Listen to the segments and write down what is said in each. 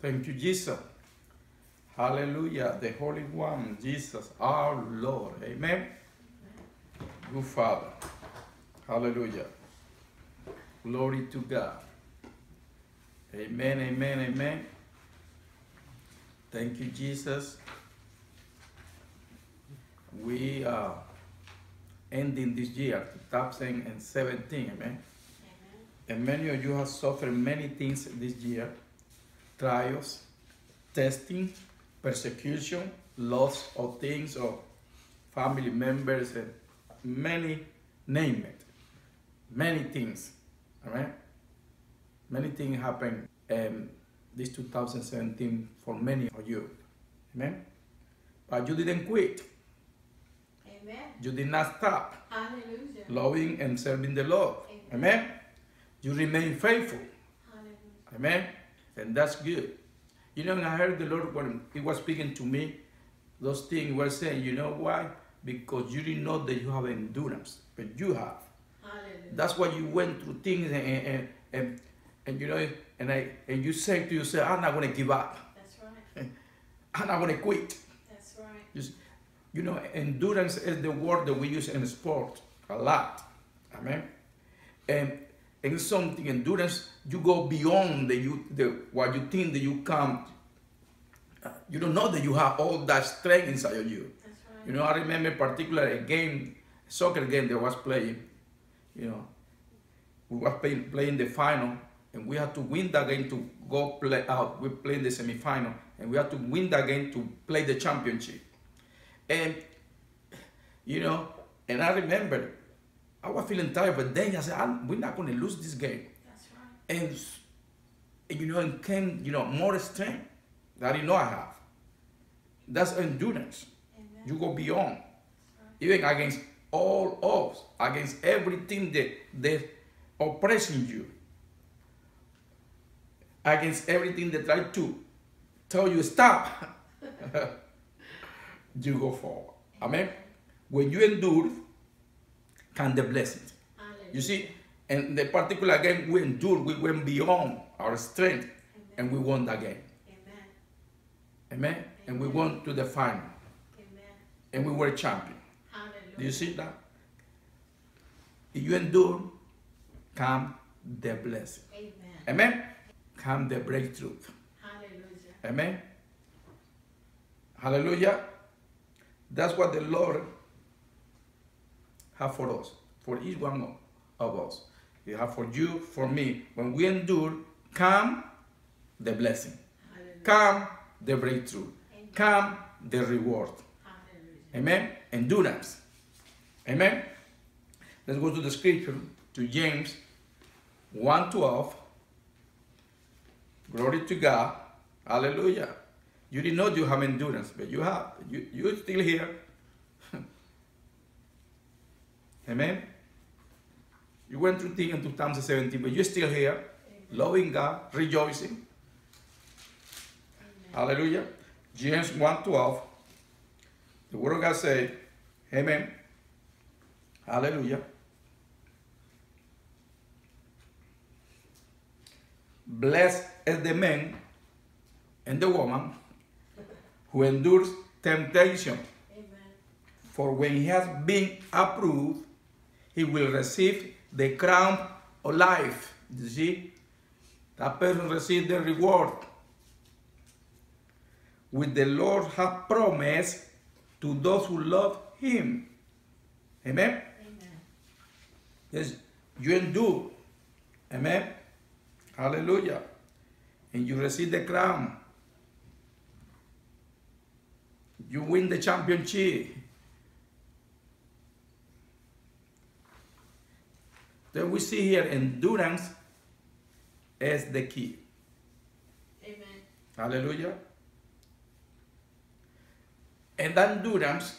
Thank you, Jesus. Hallelujah. The Holy One, Jesus, our Lord. Amen. Good Father. Hallelujah. Glory to God. Amen, amen, amen. Thank you, Jesus. We are ending this year, 2017, amen. And many of you have suffered many things this year trials, testing, persecution, loss of things or family members, and many, name it. Many things. Amen. Many things happened um, this 2017 for many of you. Amen. But you didn't quit. Amen. You did not stop Hallelujah. loving and serving the Lord. Amen. You remain faithful. Hallelujah. Amen. And that's good. You know, I heard the Lord when He was speaking to me, those things were saying, you know why? Because you didn't know that you have endurance, but you have. Hallelujah. That's why you went through things and and, and, and you know and I and you say to yourself, I'm not gonna give up. That's right. I'm not gonna quit. That's right. You, s- you know, endurance is the word that we use in sport a lot. Amen. And in something endurance, you go beyond the you the what you think that you come. uh, You don't know that you have all that strength inside of you. Right. You know, I remember particularly a game, soccer game that was playing. You know, we were playing, playing the final, and we had to win that game to go play out. We played the semi-final, and we had to win that game to play the championship. And you know, and I remember I was feeling tired, but then I said, I'm, "We're not going to lose this game." That's right. And, and you know, and came you know more strength that I didn't know I have. That's endurance. Amen. You go beyond, right. even against all odds, against everything that that oppressing you, against everything that try to tell you stop. you go forward. Amen. When you endure, come the blessing. Hallelujah. You see, and the particular game we endured, we went beyond our strength, and we won that game. Amen. Amen. And we won to the final, Amen. and we were champion. Hallelujah. Do you see that? If you endure, come the blessing. Amen. Amen. Come the breakthrough. Hallelujah. Amen. Hallelujah. That's what the Lord have for us, for each one of- us. He have for you, for me. When we endure, come the blessing. Hallelujah. Come the breakthrough. Come the reward. Hallelujah. Amen. Endurance. Amen. Let's go to the scripture to James 1:12. Glory to God. Hallelujah. You didn't know you have endurance, but you have. You you're still here. Amen. You went through things in 2017, but you're still here, loving God, rejoicing. Hallelujah. James 1:12. The word of God say, Amen. Hallelujah. Blessed is the man and the woman who endures temptation, Amen. for when he has been approved, he will receive the crown of life. You see? That person receives the reward. Which the Lord has promised to those who love him. Amen? Amen. Yes, you endure. Amen. Hallelujah. And you receive the crown. You win the championship. Then we see here endurance is the key. Amen. Hallelujah. And that endurance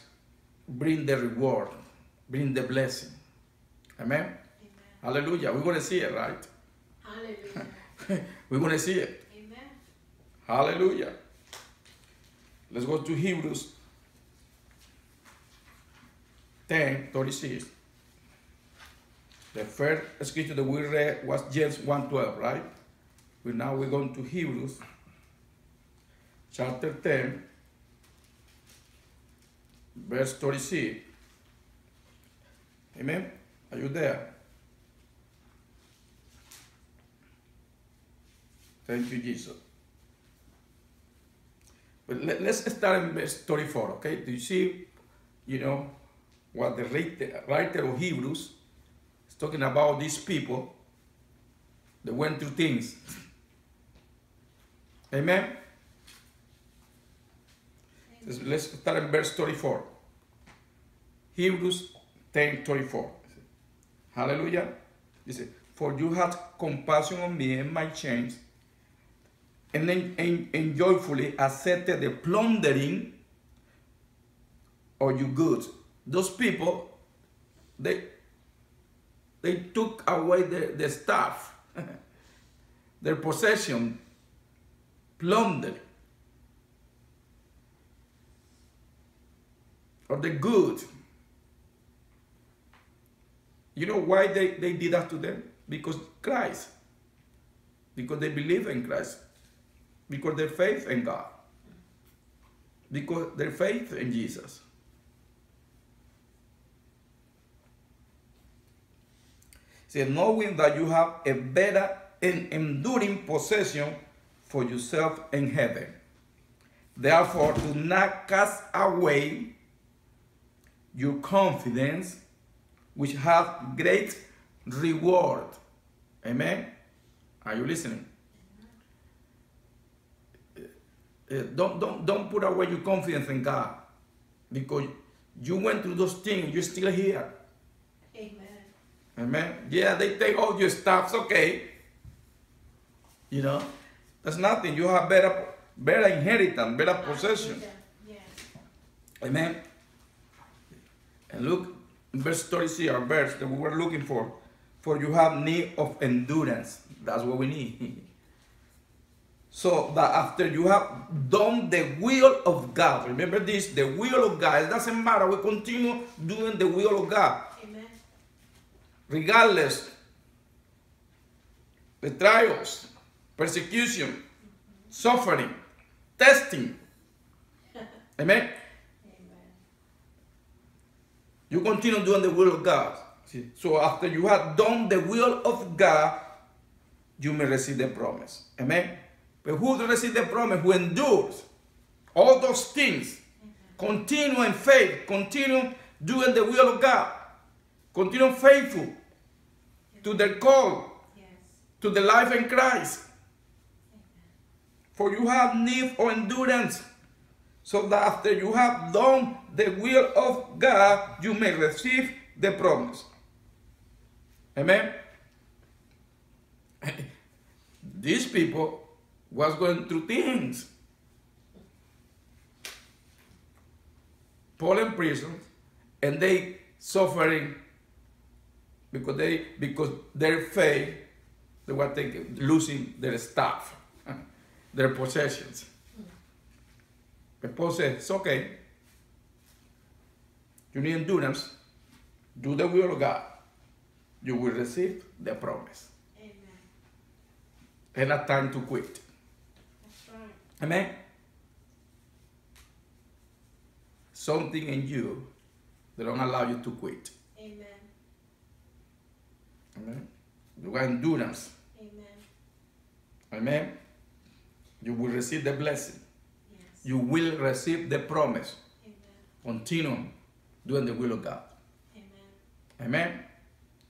bring the reward, bring the blessing. Amen. Amen. Hallelujah. We're going to see it, right? Hallelujah. We're going to see it. Amen. Hallelujah. Let's go to Hebrews 10 36. The first scripture that we read was James 1:12, right? But now we're going to Hebrews chapter 10, verse 36. Amen. Are you there? Thank you, Jesus. But let, us start in verse 34, okay? Do you see, you know, what the writer, of Hebrews talking about these people that went through things. Amen? Let's- Let's start in verse 34. Hebrews 10 34. Hallelujah. Dice, For you had compassion on me and my chains, and then and, and joyfully accepted the plundering of your goods. Those people, they they took away their, their stuff, their possession, plundered of the good. You know why they, they did that to them? Because Christ. Because they believe in Christ. Because their faith in God. Because their faith in Jesus. Say, knowing that you have a better and enduring possession for yourself in heaven. Therefore, do not cast away your confidence, which have great reward. Amen. Are you listening? Uh, don't, don't, don't put away your confidence in God because you went through those things, you're still here. Amen. Yeah, they take all your stuff's okay. You know, that's nothing. You have better, better inheritance, better possession. Amen. And look, verse 36, our verse that we were looking for. For you have need of endurance. That's what we need. so that after you have done the will of God, remember this the will of God. It doesn't matter. We continue doing the will of God. Regardless the trials, persecution, suffering, testing. Amen. Amen. You continue doing the will of God. See? So after you have done the will of God, you may receive the promise. Amen. But who receives the promise? Who endures all those things. Continue in faith. Continue doing the will of God. Continue faithful to the call, Yes. to the life in Christ. For you have need of endurance, so that after you have done the will of God, you may receive the promise. Amen. These people was going through things. Paul in prison, and they suffering because they because their faith they were taking, losing their stuff, their possessions. But Paul says, okay. You need endurance. Do the will of God. You will receive the promise. Amen. And not time to quit. That's right. Amen. Something in you that don't allow you to quit. Amen. Amen. You got endurance. Amen. Amen. You will receive the blessing. Yes. You will receive the promise. Amen. Continue doing the will of God. Amen. Amen.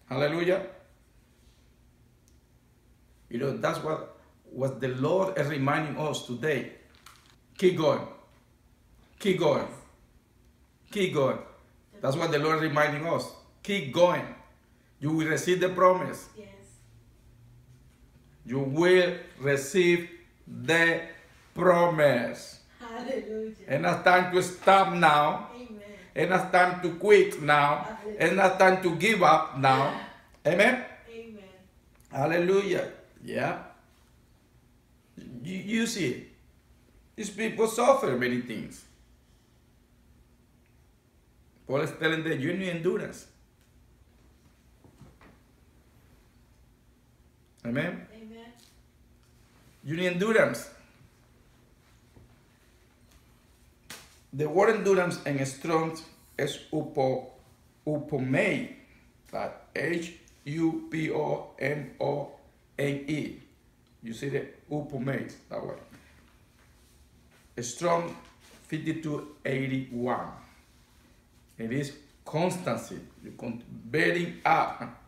Hallelujah. You know, that's what, what the Lord is reminding us today. Keep going. Keep going. Keep going. That's what the Lord is reminding us. Keep going. You will receive the promise. Yes. You will receive the promise. Hallelujah. And it's time to stop now. Amen. And it's time to quit now. And it's time to give up now. Amen. Amen. Hallelujah. Yeah. You, you see, these people suffer many things. Paul is telling them, you need endurance. Amen. Amen. You need endurance. The word endurance and strength is upo, upomei, like H U P O M O N E. You see the upomei that way. Strong 5281. It is constancy, you con- bearing up,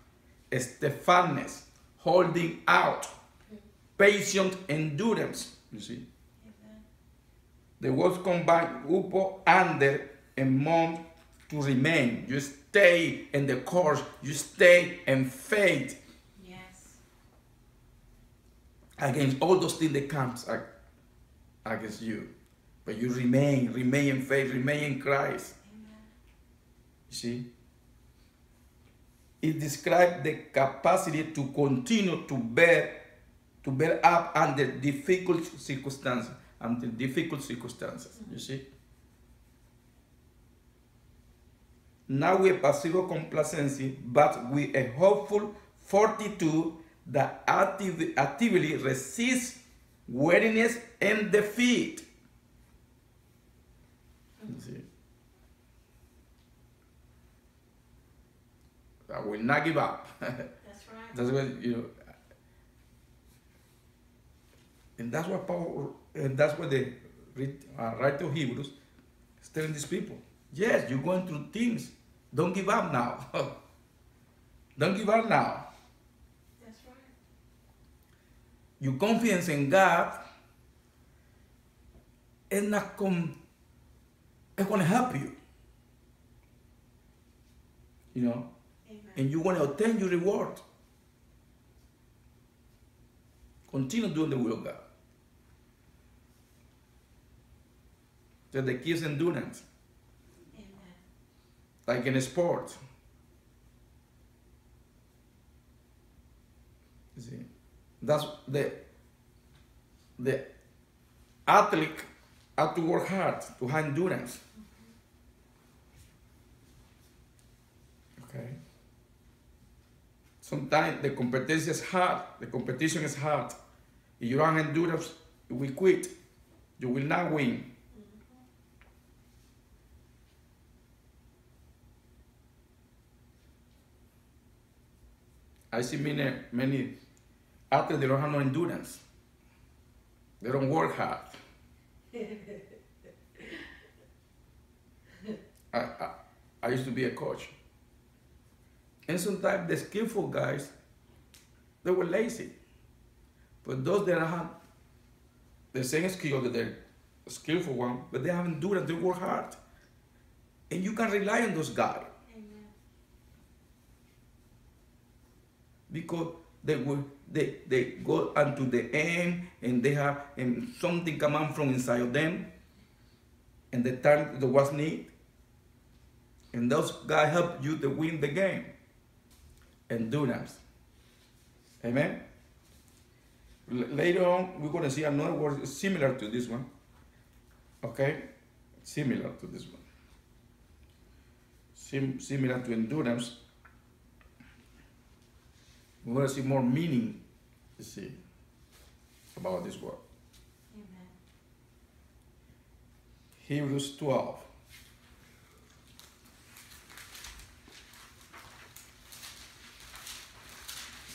steadfastness, holding out, patient endurance. You see, Amen. the words combine upo, under, and mom to remain. You stay in the course, you stay in faith Yes. against all those things that comes against you. But you remain, remain in faith, remain in Christ. Amen. You see? It describes the capacity to continue to bear to bear up under difficult circumstances, under difficult circumstances. You see? Now with passive complacency, but with a hopeful fortitude that active, actively resists weariness and defeat. You see? I will not give up. That's right. that's what you know. And that's what Paul, and that's what the uh, writer of Hebrews is telling these people. Yes, you're going through things. Don't give up now. Don't give up now. That's right. Your confidence in God is not com- it's going to help you. You know. And you're going to obtain your reward. Continue doing the will of God. So the keys endurance, Amen. like in a sport. You see, that's the the athlete have to work hard to have endurance. Okay. Sometimes the competition is hard. The competition is hard. If you don't have endurance, you will quit. You will not win. I see many many athletes they don't have no endurance. They don't work hard. I, I, I used to be a coach. And sometimes the skillful guys, they were lazy. But those that have the same skill that they're skillful one, but they have endurance, they work hard. And you can rely on those guys Amen. because they will they, they go unto the end and they have and something come out from inside of them and the time there was need. And those guys help you to win the game. And endurance. Amen. Later on, we're going to see another word similar to this one. Okay? Similar to this one. Sim- similar to endurance. We're going to see more meaning, you see, about this word. Amen. Hebrews 12.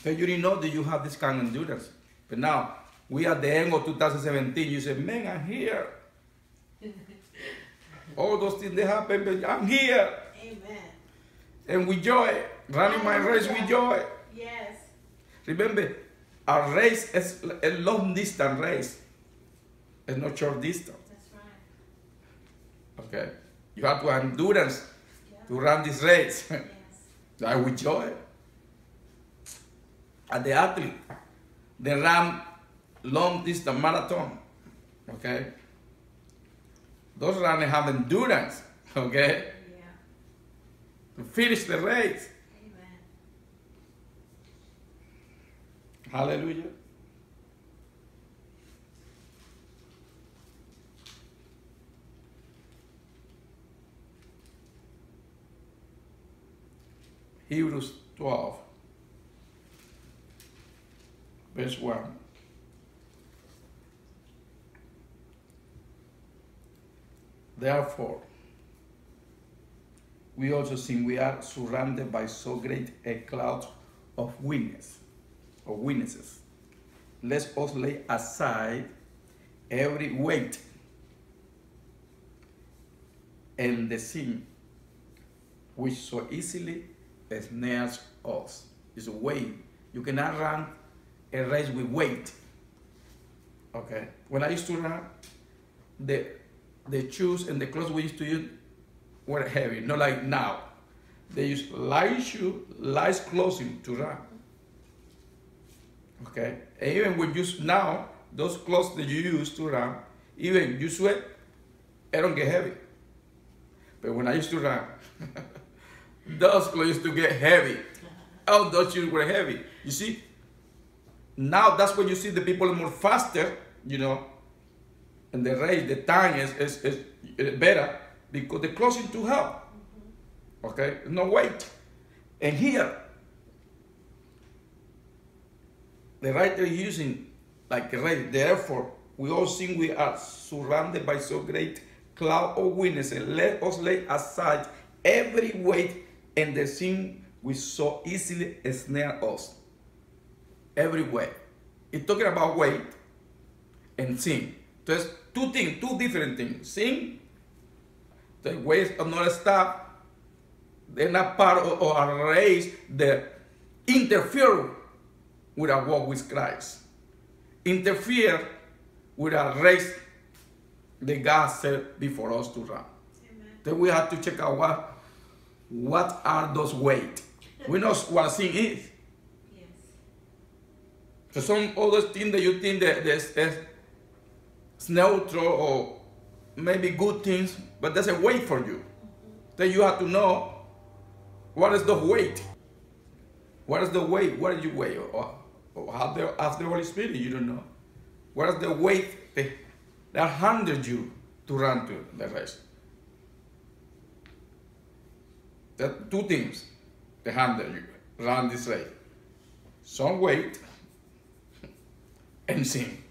So you didn't know that you have this kind of endurance. But now, we are at the end of 2017. You say, man, I'm here. All those things, they happen, but I'm here. Amen. And with joy, running my race with joy. Yes. Remember, a race is a long distance race. It's not short distance. That's right. Okay. You have to have endurance Yeah. to run this race. Yes. I with joy. At the athlete, they run long distance marathon. Okay. Those runners have endurance. Okay. Yeah. To finish the race. Amen. Hallelujah. Hebrews 12, verse 1. Therefore, we also sing we are surrounded by so great a cloud of witness, of witnesses. Let us lay aside every weight and the sin which so easily snares us. It's a weight. You cannot run a race with weight. Okay. When I used to run, the the shoes and the clothes we used to use were heavy, not like now. They use light shoe, light clothing to run. Okay, and even when you now those clothes that you use to run, even you sweat, they don't get heavy. But when I used to run, those clothes used to get heavy. Oh, those shoes were heavy. You see, now that's when you see the people more faster, you know, and the race, the time is, is, is better because the closing to help. Okay, no weight. And here, the writer using like race, therefore, we all think we are surrounded by so great cloud of witnesses. Let us lay aside every weight and the sin which so easily snare us. Every weight. It's talking about weight and sin. There's two things, two different things. Sin, the ways of not stop, they're not part of, a race that interfere with our walk with Christ. Interfere with our race that God set before us to run. Amen. Then we have to check out what what are those weight. We know what sin is. So some other thing that you think that there's it's neutral or maybe good things, but there's a weight for you. Then you have to know what is the weight. What is the weight? What do you weigh? Or, or how the, the Holy Spirit, you don't know. What is the weight that, that you to run to the race? There are two things that hinder you run this race. Some weight and sin.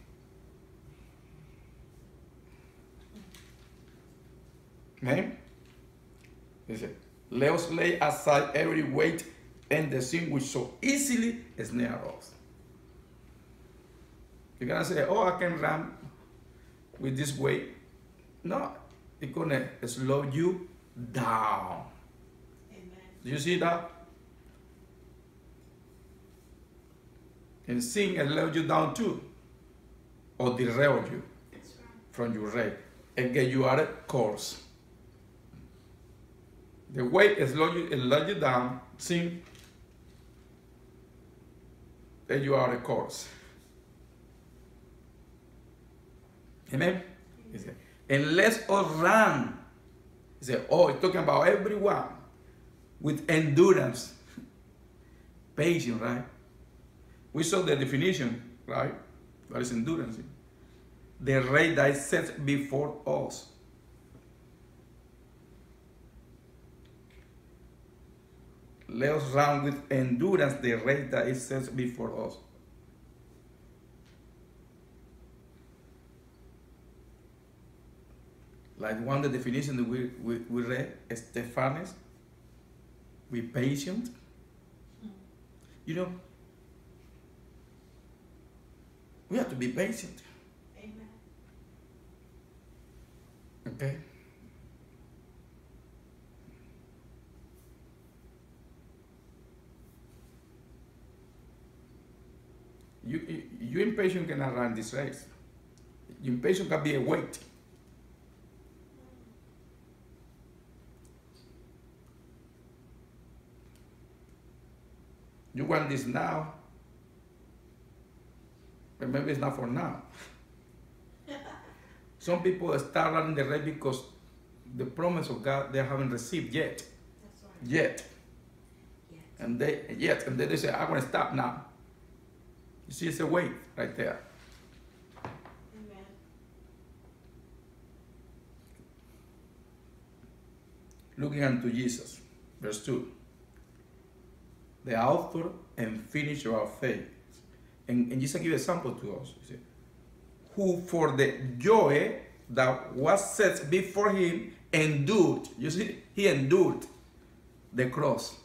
Amen. Dice, let us lay aside every weight and the sin which so easily snare us. You're gonna say, oh, I can run with this weight. No, it's gonna slow you down. Amen. Do you see that? And sin will slow you down too, or derail you right. from your race and get you out of course. The way is slow you, it let you down, sin, then you are out of course. Amen? He said, and let us run. He said, oh, it's talking about everyone with endurance. Patience, right? We saw the definition, right? What is endurance? The race that is set before us. Let us run with endurance the race that is set before us. Like one the definition that we, we, we read, steadfastness, be patient. You know, we have to be patient. Amen. Okay? You, you, you impatient cannot run this race. You impatient can be a weight. You want this now, but maybe it's not for now. Some people start running the race because the promise of God they haven't received yet, That's right. yet, and they yet, and then they say, "I want to stop now." You see, it's a weight right there. Amen. Looking unto Jesus, verse two. The author and finisher of faith, and, and Jesus give example to us. "Who for the joy that was set before him endured. You see, he endured the cross.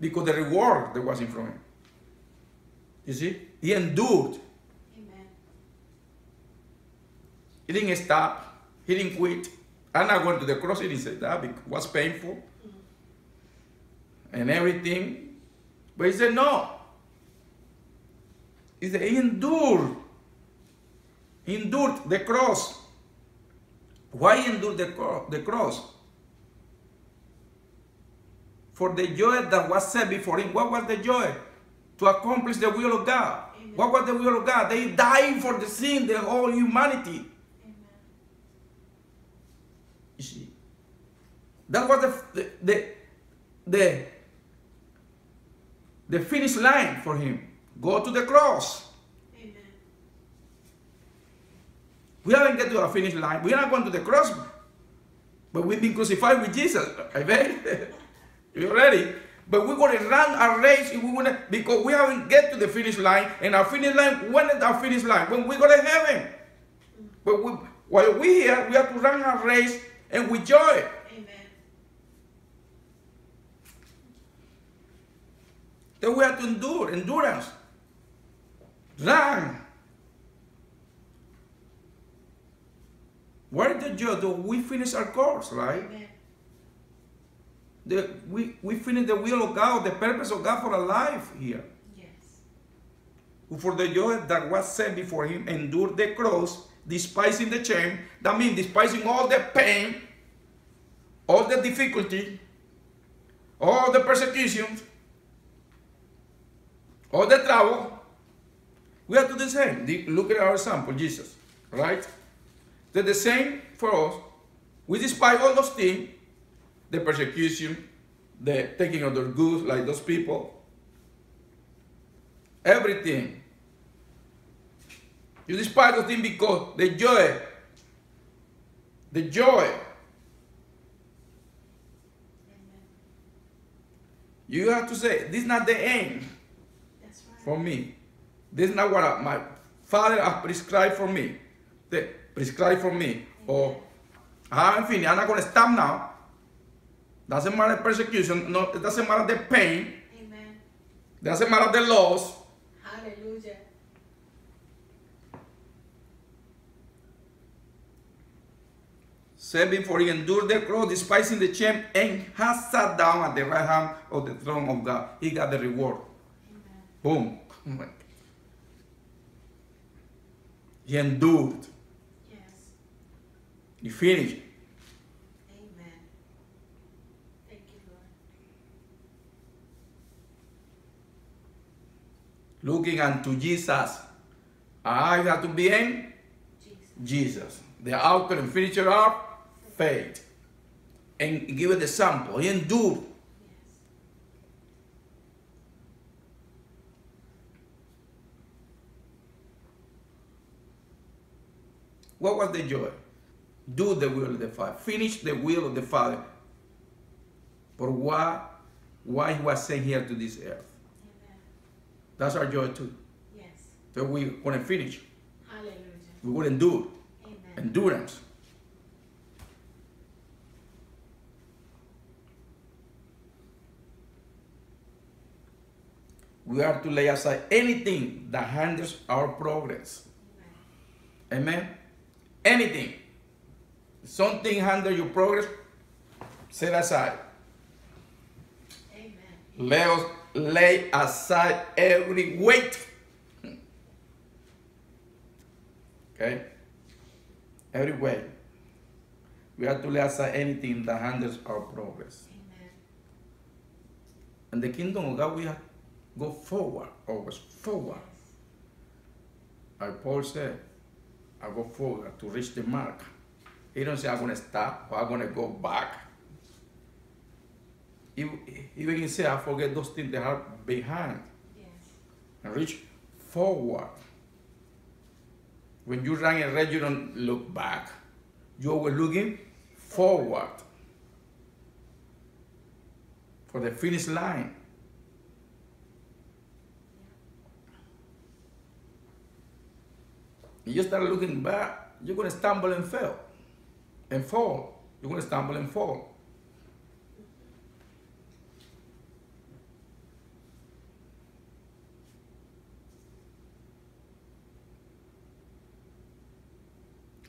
Because the reward that was in front of him. You see? He endured. Amen. He didn't stop. He didn't quit. I'm not going to the cross. He didn't say that because it was painful mm-hmm. and everything. But he said, no. He said, he endured. The cross. Why endure the, cro- the cross? For the joy that was set before him. What was the joy? To accomplish the will of God. Amen. What was the will of God? They died for the sin, the whole humanity. Amen. You see, that was the the the the, the finish line for him. Go to the cross. Amen. We haven't get to the finish line. We are not going to the cross, but we've been crucified with Jesus. Amen. you ready? But we're going to run a race if we want to, because we haven't get to the finish line. And our finish line, when is our finish line? When we go to heaven. Mm. But we, while we're here, we have to run a race and with joy. Amen. Then we have to endure, endurance. Run. Where is the joy? Though we finish our course, right? Amen. The, we, we finish the will of God, the purpose of God for our life here. Yes. Who for the joy that was set before him endured the cross, despising the shame. That means despising all the pain, all the difficulty, all the persecutions, all the trouble. We have to do the same. Look at our example, Jesus, right? They're the same for us. We despise all those things, the persecution, the taking of their goods, like those people, everything. You despise those things because the joy, the joy, Amen. you have to say, this is not the aim That's right. for me. This is not what I- my father has prescribed for me. The prescribed for me. Or I haven't oh, ah, finished. I'm not going to stop now. Doesn't matter persecution. No, it doesn't matter the pain. Amen. Doesn't matter the loss. Hallelujah. Said before he endured the cross, despising the shame, and has sat down at the right hand of the throne of God. He got the reward. Amen. Boom. Oh He endured. Yes. He finished. Amen. Thank you, Lord. Looking unto Jesus. I have to be in Jesus. Jesus, the author and finisher of faith. And give it the sample. He endured. Yes. What was the joy? Do the will of the Father. Finish the will of the Father. For why, why he was sent here to this earth. Amen. That's our joy too. Yes. So we want to finish. Hallelujah. We want to endure. Amen. Endurance. We are to lay aside anything that hinders our progress. Amen. Amen. Anything. Something hinder your progress, set aside. Amen. Let us lay aside every weight. Okay? Every weight. We have to lay aside anything that hinders our progress. Amen. And the kingdom of God, we have to go forward, always forward. Like Paul said, I go forward to reach the mark. He don't say I'm gonna stop or I'm gonna go back. Even even he say I forget those things that are behind Yes. and reach forward. When you run a race, you don't look back. You're always looking forward for the finish line. You start looking back, you're gonna stumble and fail, and fall. You're gonna stumble and fall.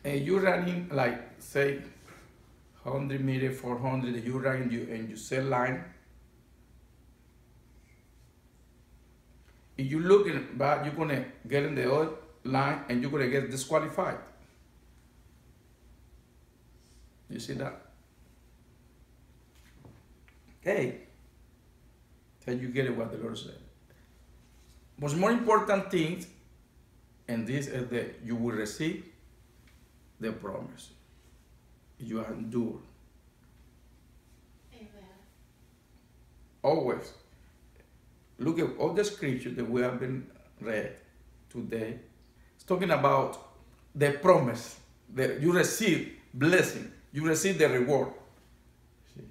And you're running like say 100 meter, 400, you run you and you set line. If you look in back, you're gonna get in the other line and you're gonna get disqualified. You see that? Hey, can you get it what the Lord said? Most more important things, and this is that you will receive the promise. You endure. Amen. Always. Look at all the scriptures that we have been read today. Talking about the promise that you receive blessing, you receive the reward. See?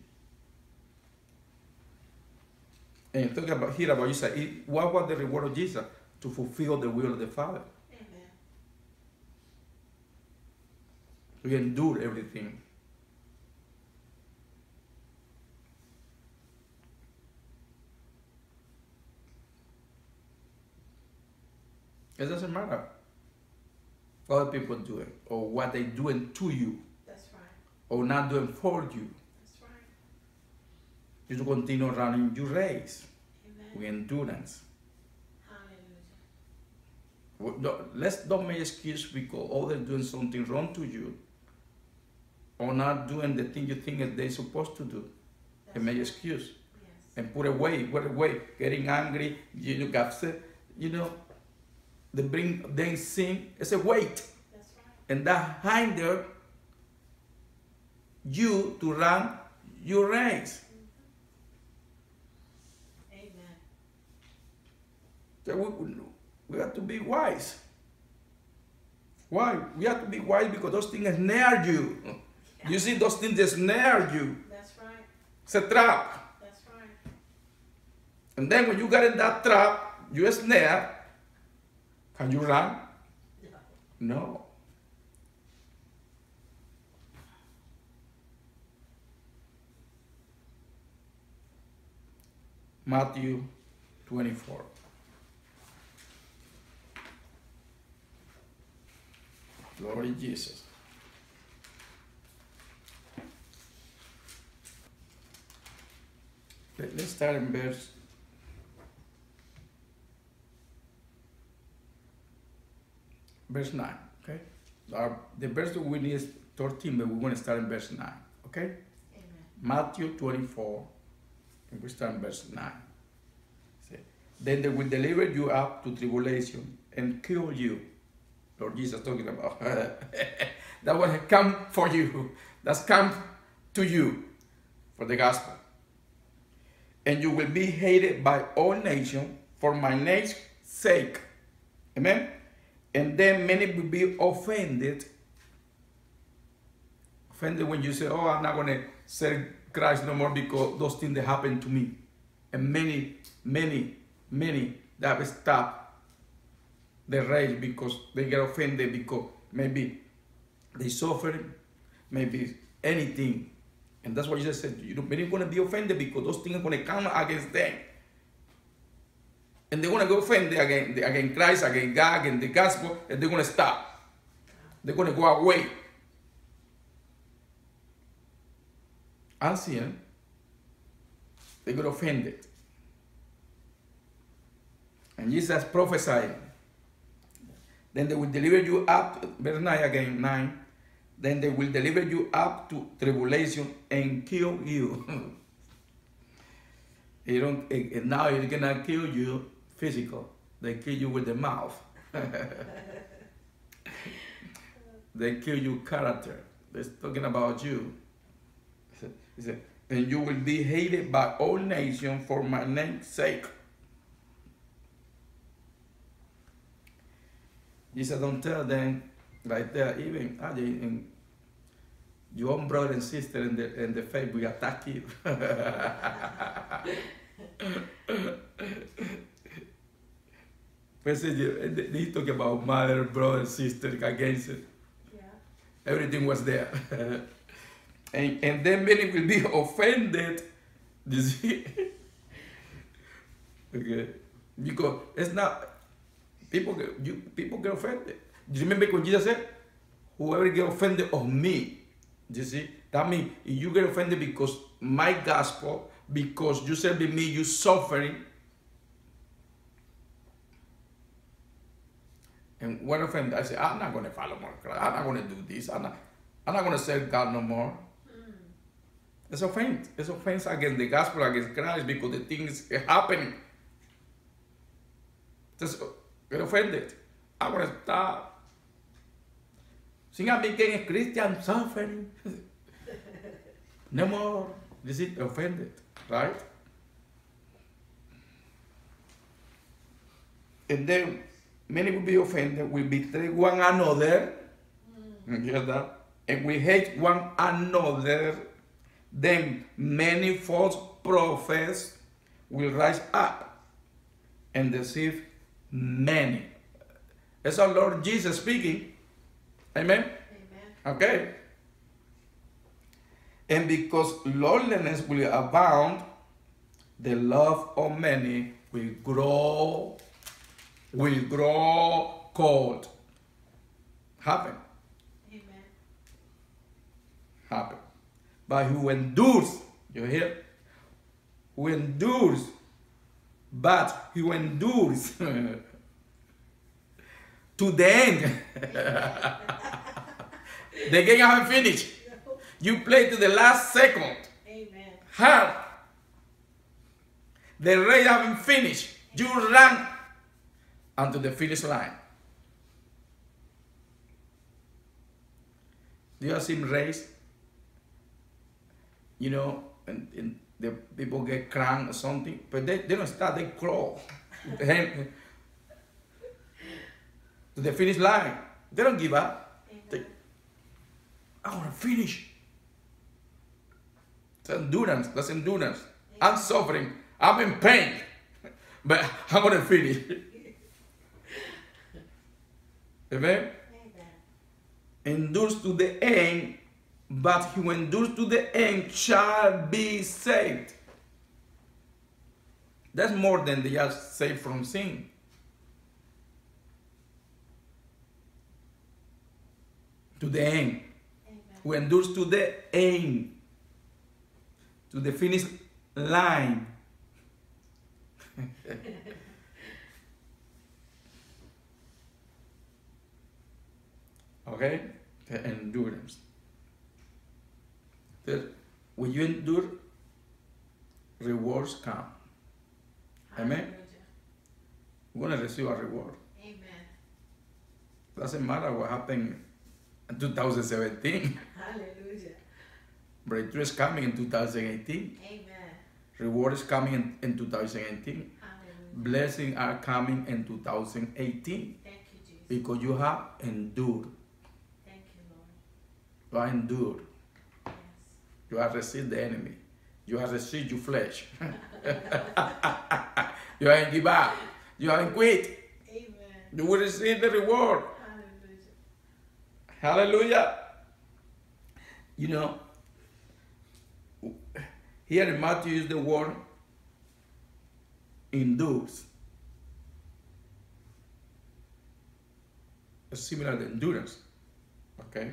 And you're talking about here about Jesus. It- What was the reward of Jesus? To fulfill the will of the Father. Amen. We endure everything. It doesn't matter other people doing or what they doing to you That's right. or not doing for you. That's right. You continue running your race Amen. with endurance. Hallelujah. Let's don't make excuse because others doing something wrong to you or not doing the thing you think they're supposed to do. That's And make right. excuse. Yes. and put away, put away, getting angry, you know, upset, you know, they bring, they sin, it's a weight, right. and that hinder you to run your race. Mm-hmm. Amen. So we, we have to be wise. Why? We have to be wise because those things snare you. You see, those things snare you. That's right. It's a trap. That's right. And then when you get in that trap, you snare. Can you run? No. Matthew 24. Glory Jesus. Let's start in verse verse 9, okay? Our, the verse that we need is 13, but we're going to start in verse 9, okay? Amen. Matthew 24, and we start in verse 9. Say, Then they will deliver you up to tribulation and kill you. Lord Jesus talking about that will come for you. That's come to you for the gospel. And you will be hated by all nations for my name's sake. Amen. And then many will be offended. Offended when you say, Oh, I'm not going to serve Christ no more because those things that happened to me. And many, many, many that will stop the race because they get offended because maybe they suffer, maybe anything. And that's what Jesus said. You know, many going to be offended because those things are going to come against them. And they're going to go offend against, against Christ, against God, against the gospel, and they're going to stop. They're going to go away. I'm seeing they got offended. And Jesus prophesied. Then they will deliver you up, verse 9 again, 9. Then they will deliver you up to tribulation and kill you. you don't, and now they're gonna kill you physical. They kill you with the mouth. they kill you character. They're talking about you. He said, and you will be hated by all nations for my name's sake. Jesus don't tell them right there, even in your own brother and sister in the in the faith will attack you. Pues, eh, they talk about mother, brother, sister against it. Yeah. everything was there. and, and then many will be offended. You see? okay. Because it's not people get you people get offended. Do you remember when Jesus said, Whoever get offended of me, you see? That means you get offended because my gospel, because you said serve me, you suffering. And when offended, I say, I'm not gonna follow more Christ. I'm not gonna do this. I'm not I'm not gonna serve God no more. Hmm. It's offense. It's offense against the gospel, against Christ, because the things are happening. Just get offended. I'm going to stop. Sin a mí quien es Christian suffering. no more. This is offended, right? And then many will be offended, will betray one another. Mm. You hear that? And we hate one another. Then many false prophets will rise up and deceive many. It's our Lord Jesus speaking. Amen. Amen. Okay. And because lawlessness will abound, the love of many will grow, will grow cold. Happen, Amen. happen. But who endures, you hear? Who endures, but who endures to the end. the game haven't finished. You play to the last second. Amen. hard. The race haven't finished. You run onto the finish line. Do you have seen race? You know, and, and the people get cramped or something, but they, they don't start, they crawl to the finish line. They don't give up. They, I want to finish. It's endurance. That's endurance. I'm suffering. I'm in pain. But I'm going to finish. Amen? Endures to the end, but who endures to the end shall be saved. That's more than they are saved from sin. To the end. Amen. who endures to the end, to the finish line. okay? The endurance. That when you endure, rewards come. Amen? We're going to receive a reward. Amen. Doesn't matter what happened in 2017. Hallelujah. Breakthrough is coming in 2018. Amen. Reward is coming in, in 2018. Hallelujah. Blessings are coming in 2018 Thank you, Jesus. because you have endured. You, are endured. Yes. You have received the enemy. You have received your flesh. you haven't give up. You haven't quit. Amen. You will receive the reward. Hallelujah. Hallelujah. You know, here in Matthew is the word endures. It's similar to endurance. Okay?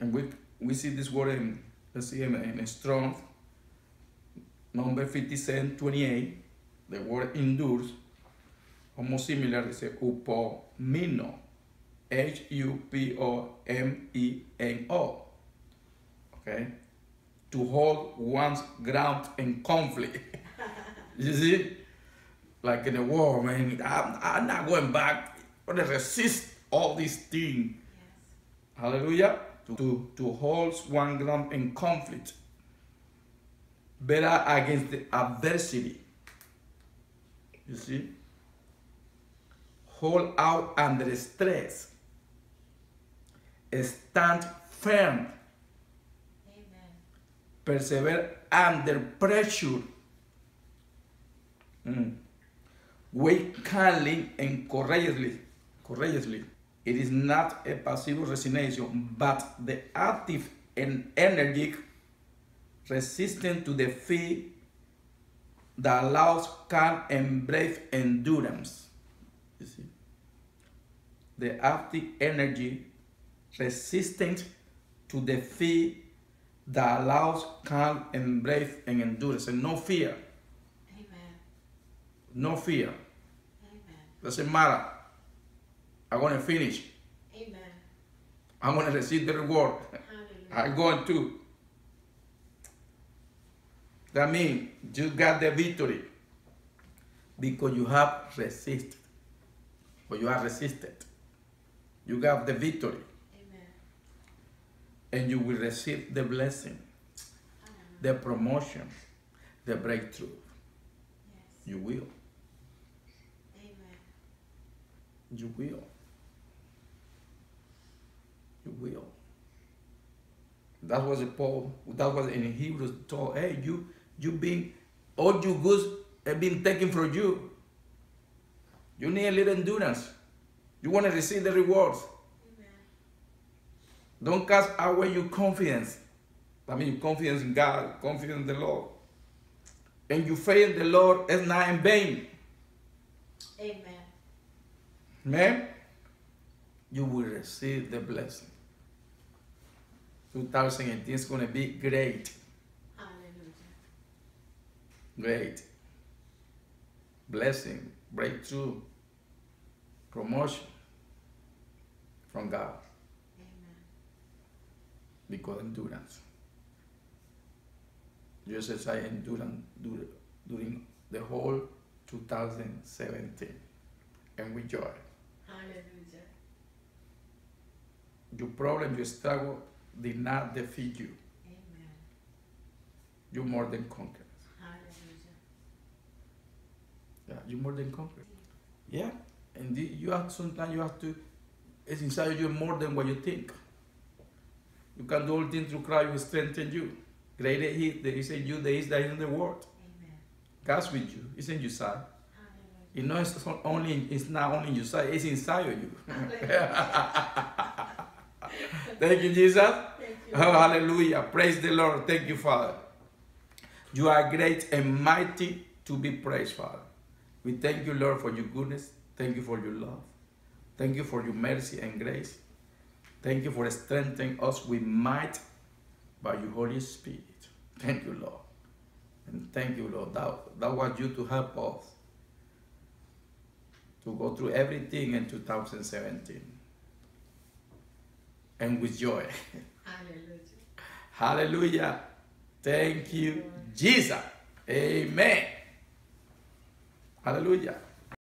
And we we see this word in let's see in, in strong number 57 28. The word endures. Almost similar, it's a hupomeno. H U P O M E N O. Okay? To hold one's ground in conflict. you see? Like in a war, man, I'm, I'm not going back. I'm going to resist all these things. Yes. Hallelujah. To, to, hold one ground in conflict. Better against the adversity. You see? Hold out under stress. Stand firm. Amen. Persevere under pressure. Mm. Wait calmly and courageously. Courageously. It is not a passive resignation, but the active and energetic resistance to the fear that allows calm and brave endurance. You see? The active energy resistant to the fear that allows calm and brave and endurance and no fear. Amen. No fear. Amen. Doesn't matter. I'm gonna finish. Amen. I'm gonna receive the reward. Hallelujah. I'm going to. That means you got the victory because you have resisted. Or you are resisted. You got the victory Amen. and you will receive the blessing, the promotion, the breakthrough. Yes. You will. Amen. You will. You will. That was a Paul. That was in Hebrews told. Hey, you, you been all your goods have been taken from you. You need a little endurance. You want to receive the rewards. Amen. Don't cast away your confidence. I mean, confidence in God, confidence in the Lord. And you faith in the Lord is not in vain. Amen. Man, you will receive the blessing. 2018 is going to be great. Hallelujah. Great. Blessing, breakthrough, promotion from God Amen. because endurance. You exercise endurance dur- during the whole 2017 and with joy. Hallelujah. Your problem, your struggle did not defeat you. Amen. You more than conquered. Hallelujah. Yeah, you more than conquered. Yeah, and you have sometimes you have to. It's inside you more than what you think. You can do all things through Christ who strengthens you. Greater He that is in you than is in the world. Amen. God's with you. It's in your side. You know, it's not only it's not only in your side. It's inside of you. Thank you, Jesus. Thank you. Oh, hallelujah. Praise the Lord. Thank you, Father. You are great and mighty to be praised, Father. We thank you, Lord, for your goodness. Thank you for your love. Thank you for your mercy and grace. Thank you for strengthening us with might by your Holy Spirit. Thank you, Lord. And thank you, Lord. That, that was you to help us to go through everything in 2017 and with joy. Hallelujah. Hallelujah. Thank you, Jesus. Amen. Hallelujah.